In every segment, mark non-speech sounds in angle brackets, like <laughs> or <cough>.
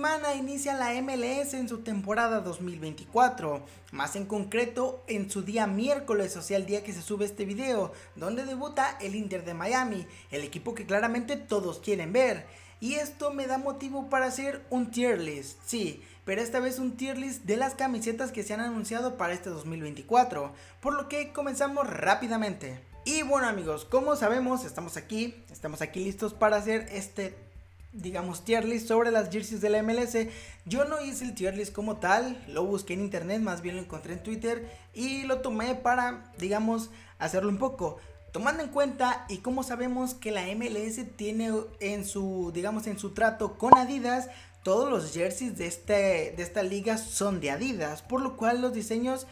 semana inicia la MLS en su temporada 2024, más en concreto en su día miércoles, o sea el día que se sube este video, donde debuta el Inter de Miami, el equipo que claramente todos quieren ver. Y esto me da motivo para hacer un tier list, sí, pero esta vez un tier list de las camisetas que se han anunciado para este 2024, por lo que comenzamos rápidamente. Y bueno amigos, como sabemos, estamos aquí, estamos aquí listos para hacer este digamos, tier list sobre las jerseys de la MLS. Yo no hice el tier list como tal, lo busqué en internet, más bien lo encontré en Twitter y lo tomé para, digamos, hacerlo un poco. Tomando en cuenta y como sabemos que la MLS tiene en su, digamos, en su trato con Adidas, todos los jerseys de, este, de esta liga son de Adidas, por lo cual los diseños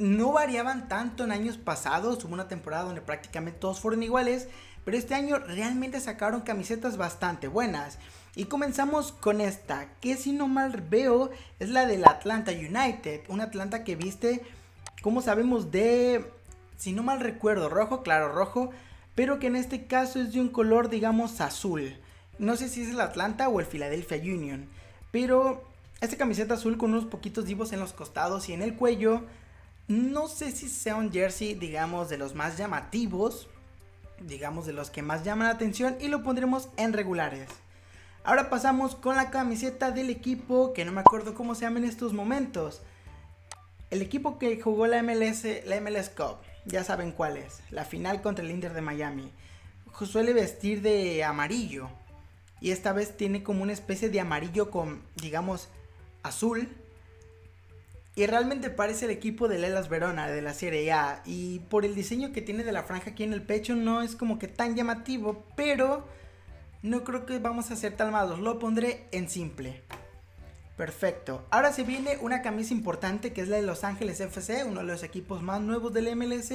no variaban tanto en años pasados, hubo una temporada donde prácticamente todos fueron iguales, pero este año realmente sacaron camisetas bastante buenas. Y comenzamos con esta, que si no mal veo es la del Atlanta United, un Atlanta que viste, como sabemos, de, si no mal recuerdo, rojo, claro, rojo, pero que en este caso es de un color, digamos, azul. No sé si es el Atlanta o el Philadelphia Union, pero esta camiseta azul con unos poquitos divos en los costados y en el cuello, no sé si sea un jersey, digamos, de los más llamativos, digamos de los que más llaman la atención y lo pondremos en regulares. Ahora pasamos con la camiseta del equipo que no me acuerdo cómo se llama en estos momentos. El equipo que jugó la MLS, la MLS Cup, ya saben cuál es, la final contra el Inter de Miami. Suele vestir de amarillo y esta vez tiene como una especie de amarillo con, digamos, azul y realmente parece el equipo de Lelas Verona de la Serie A. Y por el diseño que tiene de la franja aquí en el pecho no es como que tan llamativo. Pero no creo que vamos a ser tan malos. Lo pondré en simple. Perfecto. Ahora se viene una camisa importante que es la de Los Ángeles FC, uno de los equipos más nuevos del MLS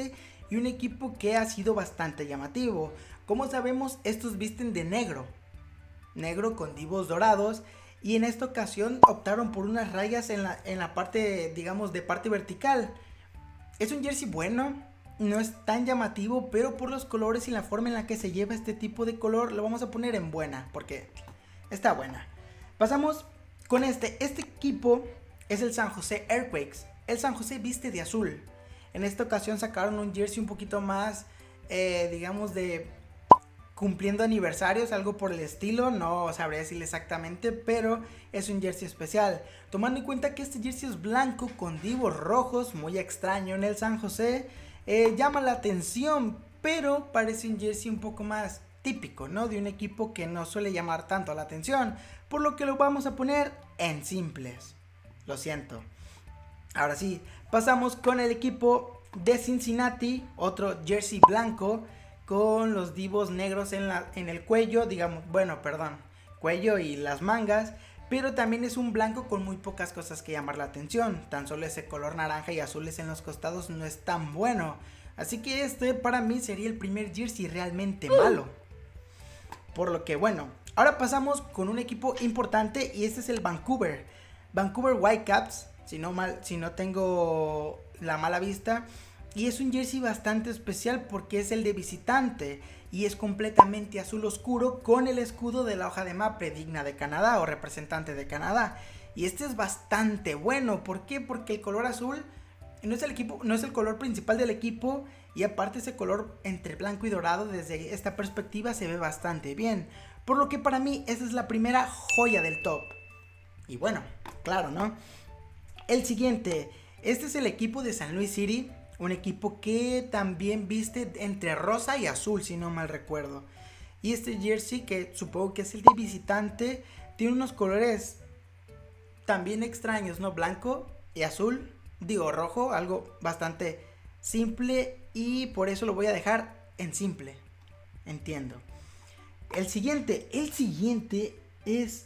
y un equipo que ha sido bastante llamativo. Como sabemos, estos visten de negro. Negro con divos dorados y en esta ocasión optaron por unas rayas en la, en la parte, digamos, de parte vertical. Es un jersey bueno, no es tan llamativo, pero por los colores y la forma en la que se lleva este tipo de color, lo vamos a poner en buena, porque está buena. Pasamos con este. Este equipo es el San José Earthquakes. El San José viste de azul. En esta ocasión sacaron un jersey un poquito más, eh, digamos, de cumpliendo aniversarios, algo por el estilo, no sabría decirle exactamente, pero es un jersey especial. Tomando en cuenta que este jersey es blanco con divos rojos, muy extraño en el San José, eh, llama la atención, pero parece un jersey un poco más típico, ¿no? De un equipo que no suele llamar tanto la atención, por lo que lo vamos a poner en simples. Lo siento. Ahora sí, pasamos con el equipo de Cincinnati, otro jersey blanco con los divos negros en, la, en el cuello, digamos, bueno, perdón, cuello y las mangas, pero también es un blanco con muy pocas cosas que llamar la atención, tan solo ese color naranja y azules en los costados no es tan bueno, así que este para mí sería el primer jersey realmente malo. Por lo que bueno, ahora pasamos con un equipo importante y este es el Vancouver. Vancouver Whitecaps, si no mal, si no tengo la mala vista, y es un jersey bastante especial porque es el de visitante y es completamente azul oscuro con el escudo de la hoja de mapre digna de Canadá o representante de Canadá. Y este es bastante bueno, ¿por qué? Porque el color azul no es el equipo, no es el color principal del equipo y aparte ese color entre blanco y dorado desde esta perspectiva se ve bastante bien. Por lo que para mí esa es la primera joya del top. Y bueno, claro, ¿no? El siguiente, este es el equipo de San Luis City un equipo que también viste entre rosa y azul, si no mal recuerdo. Y este jersey, que supongo que es el de visitante, tiene unos colores también extraños, ¿no? Blanco y azul, digo rojo, algo bastante simple y por eso lo voy a dejar en simple. Entiendo. El siguiente, el siguiente es...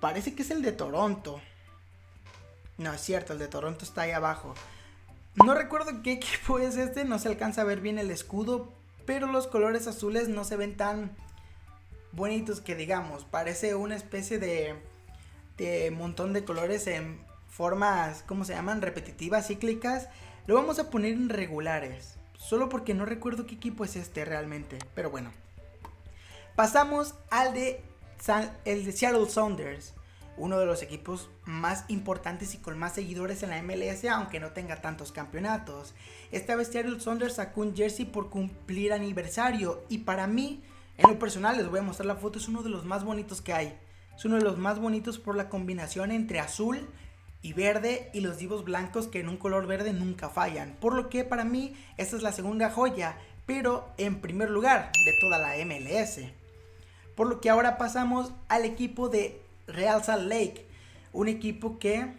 Parece que es el de Toronto. No, es cierto, el de Toronto está ahí abajo. No recuerdo qué equipo es este, no se alcanza a ver bien el escudo, pero los colores azules no se ven tan bonitos que digamos. Parece una especie de, montón de colores en formas, ¿cómo se llaman? Repetitivas, cíclicas. Lo vamos a poner en regulares, solo porque no recuerdo qué equipo es este realmente, pero bueno. Pasamos al de, el de Seattle Saunders. Uno de los equipos más importantes y con más seguidores en la MLS, aunque no tenga tantos campeonatos. Esta vez Seattle Saunders sacó un jersey por cumplir aniversario y para mí, en lo personal, les voy a mostrar la foto, es uno de los más bonitos que hay. Es uno de los más bonitos por la combinación entre azul y verde y los divos blancos que en un color verde nunca fallan. Por lo que para mí esta es la segunda joya, pero en primer lugar de toda la MLS. Por lo que ahora pasamos al equipo de Real Salt Lake, un equipo que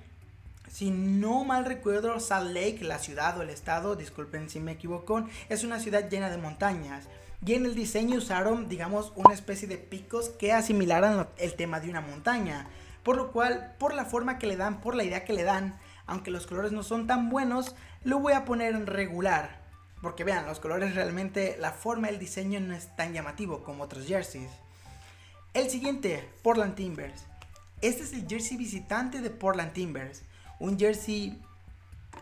si no mal recuerdo Salt Lake, la ciudad o el estado, disculpen si me equivoco, es una ciudad llena de montañas. Y en el diseño usaron, digamos, una especie de picos que asimilaran el tema de una montaña. Por lo cual, por la forma que le dan, por la idea que le dan, aunque los colores no son tan buenos, lo voy a poner en regular. Porque vean, los colores realmente, la forma del diseño no es tan llamativo como otros jerseys. El siguiente, Portland Timbers. Este es el jersey visitante de Portland Timbers. Un jersey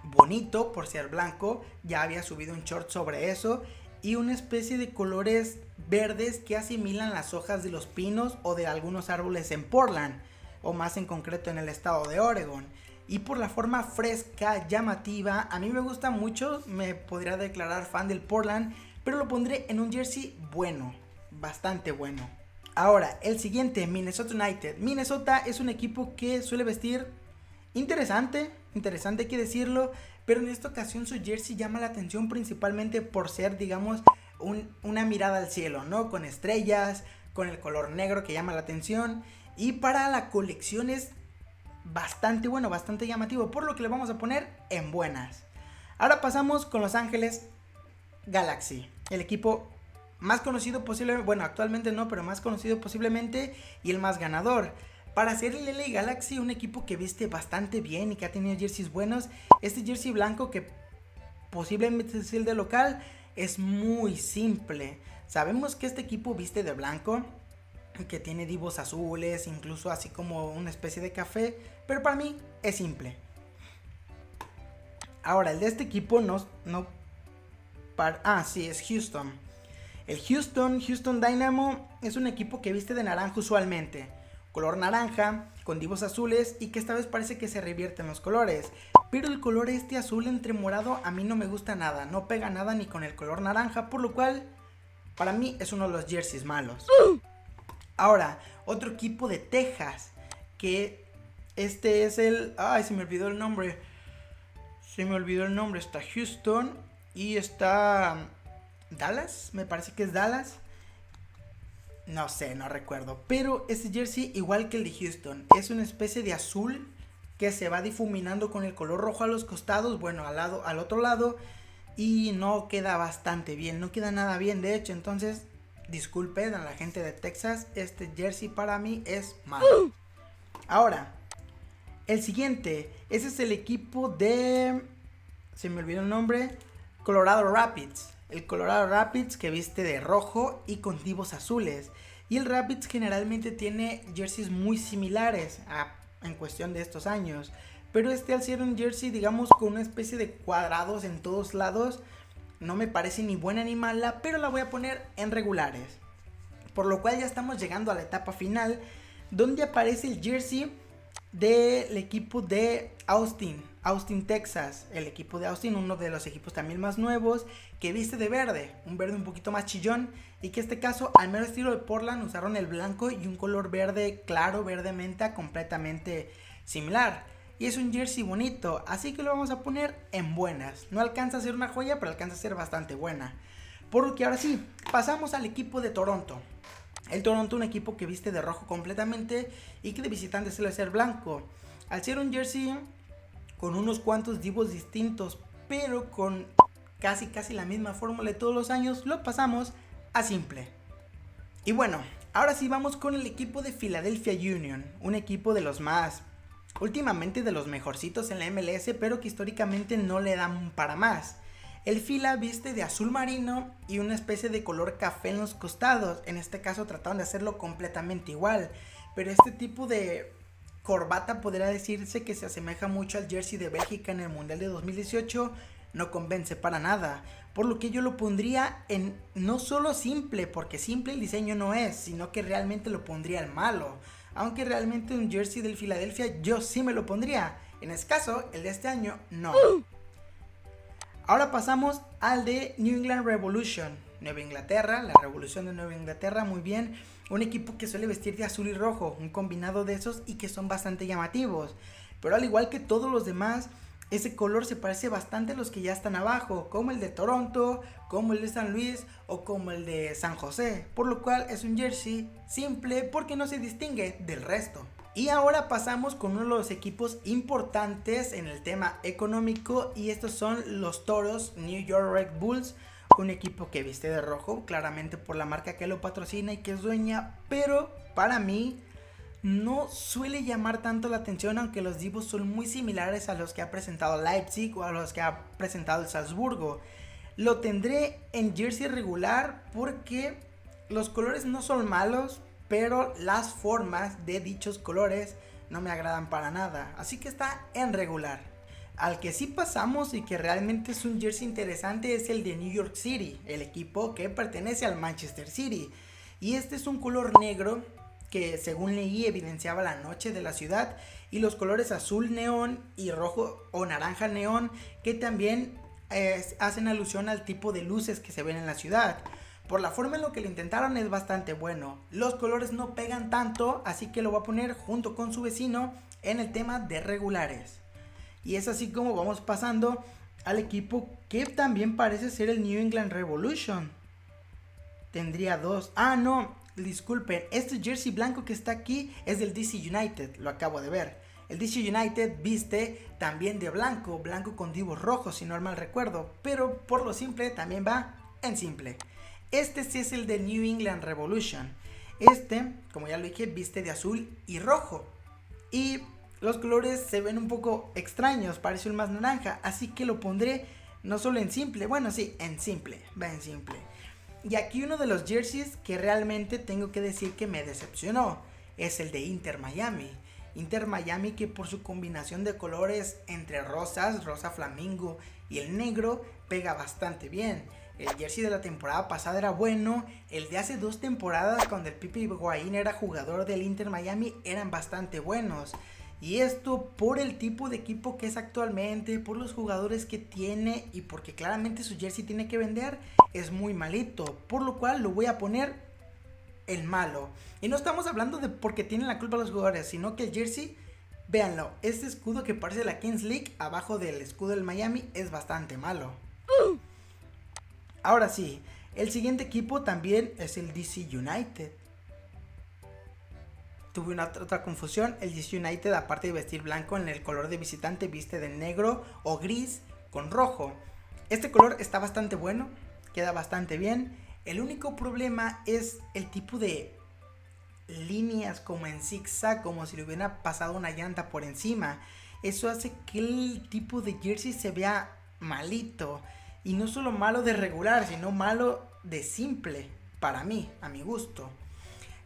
bonito por ser blanco. Ya había subido un short sobre eso. Y una especie de colores verdes que asimilan las hojas de los pinos o de algunos árboles en Portland. O más en concreto en el estado de Oregon. Y por la forma fresca, llamativa, a mí me gusta mucho. Me podría declarar fan del Portland. Pero lo pondré en un jersey bueno. Bastante bueno. Ahora, el siguiente, Minnesota United. Minnesota es un equipo que suele vestir interesante, interesante hay que decirlo, pero en esta ocasión su jersey llama la atención principalmente por ser, digamos, una mirada al cielo, ¿no? Con estrellas, con el color negro que llama la atención. Y para la colección es bastante bueno, bastante llamativo, por lo que le vamos a poner en buenas. Ahora pasamos con Los Ángeles Galaxy, el equipo más conocido posiblemente, bueno, actualmente no, pero más conocido posiblemente y el más ganador. Para ser el LA Galaxy, un equipo que viste bastante bien y que ha tenido jerseys buenos, este jersey blanco que posiblemente es el de local es muy simple. Sabemos que este equipo viste de blanco, que tiene divos azules, incluso así como una especie de café, pero para mí es simple. Ahora, el de este equipo no... no ah, sí, es Houston. El Houston, Houston Dynamo es un equipo que viste de naranja usualmente, color naranja, con divos azules y que esta vez parece que se revierten los colores. Pero el color este azul entre morado a mí no me gusta nada, no pega nada ni con el color naranja, por lo cual para mí es uno de los jerseys malos. Ahora, otro equipo de Texas, que este es el... Ay, se me olvidó el nombre. Se me olvidó el nombre. Está Houston y está Dallas, me parece que es Dallas. No sé, no recuerdo. Pero este jersey, igual que el de Houston, es una especie de azul que se va difuminando con el color rojo a los costados, bueno, al lado, al otro lado, y no queda bastante bien, no queda nada bien, de hecho, entonces, disculpen a la gente de Texas, este jersey para mí es malo. Ahora, el siguiente, ese es el equipo de, se me olvidó el nombre, Colorado Rapids el Colorado Rapids que viste de rojo y con divos azules. Y el Rapids generalmente tiene jerseys muy similares en cuestión de estos años. Pero este al ser un jersey digamos con una especie de cuadrados en todos lados, no me parece ni buena ni mala, pero la voy a poner en regulares. Por lo cual ya estamos llegando a la etapa final, donde aparece el jersey del equipo de Austin, Austin, Texas, el equipo de Austin, uno de los equipos también más nuevos, que viste de verde, un verde un poquito más chillón, y que este caso, al menos estilo de Portland, usaron el blanco y un color verde claro, verde menta, completamente similar. Y es un jersey bonito, así que lo vamos a poner en buenas. No alcanza a ser una joya, pero alcanza a ser bastante buena. Por lo que ahora sí, pasamos al equipo de Toronto. El Toronto, un equipo que viste de rojo completamente y que de visitante suele ser blanco. Al ser un jersey con unos cuantos divos distintos, pero con casi casi la misma fórmula de todos los años, lo pasamos a simple. Y bueno, ahora sí vamos con el equipo de Philadelphia Union, un equipo de los más, últimamente de los mejorcitos en la MLS, pero que históricamente no le dan para más. El fila viste de azul marino y una especie de color café en los costados. En este caso trataron de hacerlo completamente igual. Pero este tipo de corbata podría decirse que se asemeja mucho al jersey de Bélgica en el Mundial de 2018, no convence para nada. Por lo que yo lo pondría en no solo simple, porque simple el diseño no es, sino que realmente lo pondría al malo. aunque realmente un jersey del Philadelphia yo sí me lo pondría. En este caso, el de este año no. <gasps> Ahora pasamos al de New England Revolution. Nueva Inglaterra, la revolución de Nueva Inglaterra, muy bien. Un equipo que suele vestir de azul y rojo, un combinado de esos y que son bastante llamativos. Pero al igual que todos los demás, ese color se parece bastante a los que ya están abajo, como el de Toronto, como el de San Luis o como el de San José, por lo cual es un jersey simple porque no se distingue del resto. Y ahora pasamos con uno de los equipos importantes en el tema económico y estos son los Toros New York Red Bulls, un equipo que viste de rojo, claramente por la marca que lo patrocina y que es dueña, pero para mí no suele llamar tanto la atención aunque los divos son muy similares a los que ha presentado Leipzig o a los que ha presentado el Salzburgo. Lo tendré en jersey regular porque los colores no son malos, pero las formas de dichos colores no me agradan para nada, así que está en regular. Al que sí pasamos y que realmente es un jersey interesante es el de New York City, el equipo que pertenece al Manchester City. Y este es un color negro que según leí evidenciaba la noche de la ciudad y los colores azul neón y rojo o naranja neón que también eh, hacen alusión al tipo de luces que se ven en la ciudad. Por la forma en lo que lo intentaron es bastante bueno. Los colores no pegan tanto, así que lo voy a poner junto con su vecino en el tema de regulares. Y es así como vamos pasando al equipo que también parece ser el New England Revolution. Tendría dos. Ah, no, disculpen, este jersey blanco que está aquí es del DC United, lo acabo de ver. El DC United viste también de blanco, blanco con divos rojos, si no mal recuerdo, pero por lo simple también va en simple. Este sí es el de New England Revolution. Este, como ya lo dije, viste de azul y rojo. Y los colores se ven un poco extraños, parece un más naranja, así que lo pondré no solo en simple, bueno, sí, en simple, va en simple. Y aquí uno de los jerseys que realmente tengo que decir que me decepcionó es el de Inter Miami. Inter Miami que por su combinación de colores entre rosas, rosa flamingo y el negro pega bastante bien. El jersey de la temporada pasada era bueno, el de hace dos temporadas cuando el Pipi Higuaín era jugador del Inter Miami eran bastante buenos. Y esto por el tipo de equipo que es actualmente, por los jugadores que tiene y porque claramente su jersey tiene que vender, es muy malito. Por lo cual lo voy a poner el malo. Y no estamos hablando de porque tienen la culpa los jugadores, sino que el jersey, véanlo, este escudo que parece la Kings League abajo del escudo del Miami es bastante malo. Ahora sí, el siguiente equipo también es el DC United tuve una otra confusión. El DC United, aparte de vestir blanco en el color de visitante, viste de negro o gris con rojo. Este color está bastante bueno, queda bastante bien. El único problema es el tipo de líneas como en zigzag, como si le hubiera pasado una llanta por encima. Eso hace que el tipo de jersey se vea malito. Y no solo malo de regular, sino malo de simple, para mí, a mi gusto.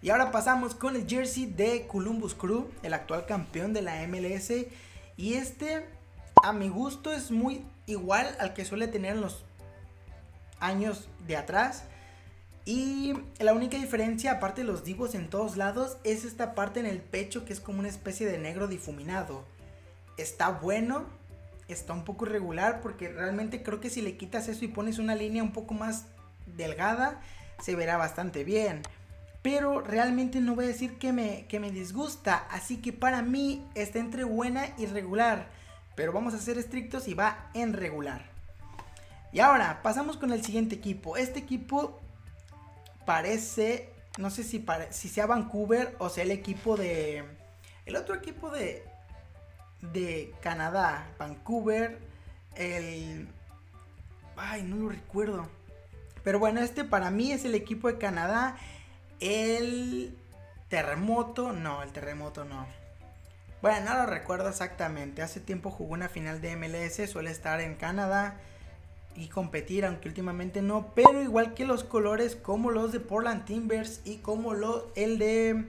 Y ahora pasamos con el jersey de Columbus Crew, el actual campeón de la MLS. Y este, a mi gusto, es muy igual al que suele tener en los años de atrás. Y la única diferencia, aparte de los divos en todos lados, es esta parte en el pecho que es como una especie de negro difuminado. Está bueno, está un poco irregular porque realmente creo que si le quitas eso y pones una línea un poco más delgada, se verá bastante bien pero realmente no voy a decir que me, que me disgusta, así que para mí está entre buena y regular, pero vamos a ser estrictos y va en regular. Y ahora pasamos con el siguiente equipo. Este equipo parece, no sé si, si sea Vancouver o sea el equipo de, el otro equipo de, de Canadá, Vancouver, el, ay, no lo recuerdo. Pero bueno, este para mí es el equipo de Canadá el terremoto, no, el terremoto no. Bueno, no lo recuerdo exactamente. Hace tiempo jugó una final de MLS, suele estar en Canadá y competir, aunque últimamente no. Pero igual que los colores como los de Portland Timbers y como el de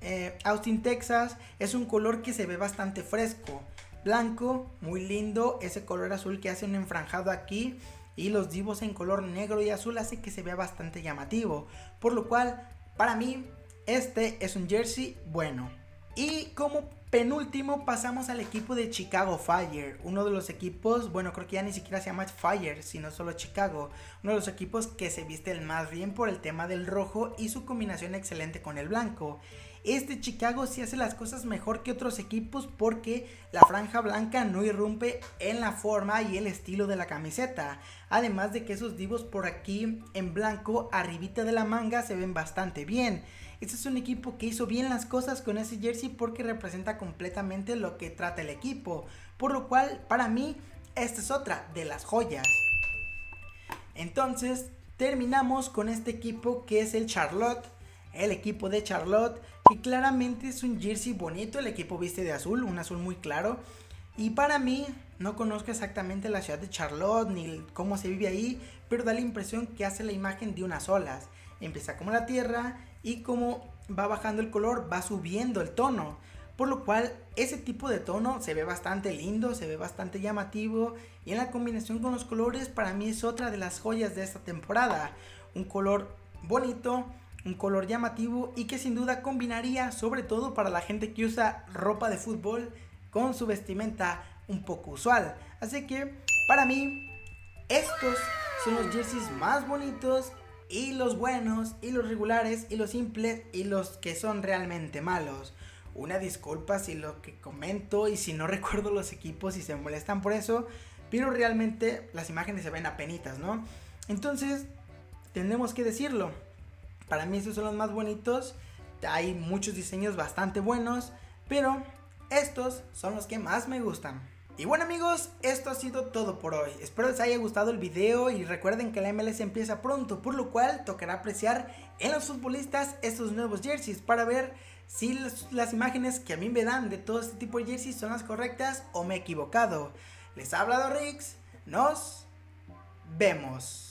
eh, Austin, Texas, es un color que se ve bastante fresco. Blanco, muy lindo. Ese color azul que hace un enfranjado aquí y los divos en color negro y azul hace que se vea bastante llamativo. Por lo cual, para mí, este es un jersey bueno. Y como penúltimo pasamos al equipo de Chicago Fire, uno de los equipos, bueno creo que ya ni siquiera se llama Fire, sino solo Chicago, uno de los equipos que se viste el más bien por el tema del rojo y su combinación excelente con el blanco. Este Chicago sí hace las cosas mejor que otros equipos porque la franja blanca no irrumpe en la forma y el estilo de la camiseta. Además de que esos divos por aquí en blanco, arribita de la manga, se ven bastante bien. Este es un equipo que hizo bien las cosas con ese jersey porque representa completamente lo que trata el equipo. Por lo cual, para mí, esta es otra de las joyas. Entonces, terminamos con este equipo que es el Charlotte. El equipo de Charlotte, que claramente es un jersey bonito. El equipo viste de azul, un azul muy claro. Y para mí, no conozco exactamente la ciudad de Charlotte ni cómo se vive ahí, pero da la impresión que hace la imagen de unas olas. Empieza como la tierra y como va bajando el color va subiendo el tono. Por lo cual ese tipo de tono se ve bastante lindo, se ve bastante llamativo y en la combinación con los colores para mí es otra de las joyas de esta temporada. Un color bonito, un color llamativo y que sin duda combinaría sobre todo para la gente que usa ropa de fútbol con su vestimenta un poco usual. Así que para mí estos son los jerseys más bonitos y los buenos, y los regulares, y los simples, y los que son realmente malos. Una disculpa si lo que comento y si no <laughs> recuerdo los equipos y se molestan por eso, pero realmente las imágenes se ven apenitas, ¿no? Entonces, tenemos que decirlo. Para mí estos son los más bonitos. Hay muchos diseños bastante buenos, pero estos son los que más me gustan. Y bueno amigos, esto ha sido todo por hoy. Espero les haya gustado el video y recuerden que la MLS empieza pronto, por lo cual tocará apreciar en los futbolistas estos nuevos jerseys para ver si las, imágenes que a mí me dan de todo este tipo de jerseys son las correctas o me he equivocado. Les ha hablado Rix, nos vemos.